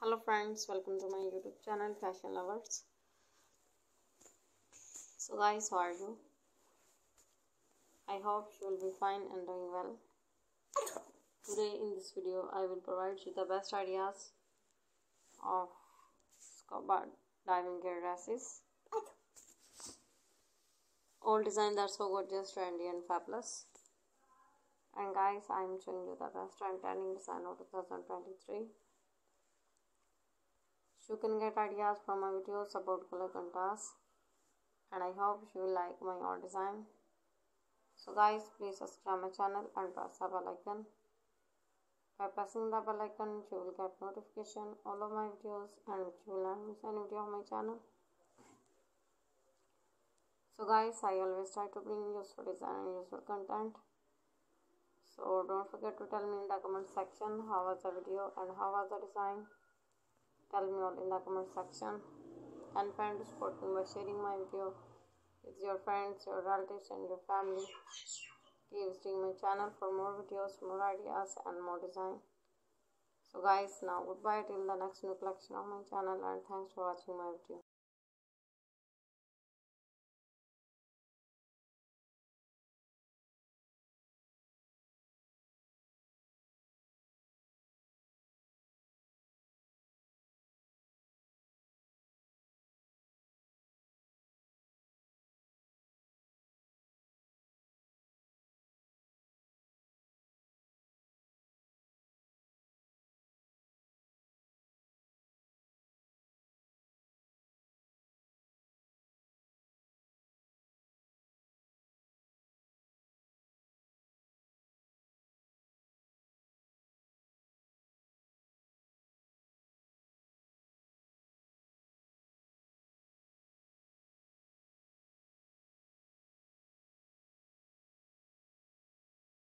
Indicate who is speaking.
Speaker 1: hello friends welcome to my youtube channel fashion lovers. So guys how are you? I hope you will be fine and doing well. Today in this video i will provide you the best ideas of scuba diving gear dresses. All designs are so gorgeous trendy and fabulous. And guys i'm showing you the best and trending design of 2023 you can get ideas from my videos about color contrast and I hope you will like my art design. So guys please subscribe my channel and press the bell icon. By pressing the bell icon you will get notification all of my videos and you will not miss any video of my channel. So guys I always try to bring useful design and useful content. So don't forget to tell me in the comment section how was the video and how was the design. Tell me all in the comment section. And to support me by sharing my video with your friends, your relatives and your family. Keep visiting my channel for more videos, more ideas and more design. So guys, now goodbye till the next new collection of my channel and thanks for watching my video.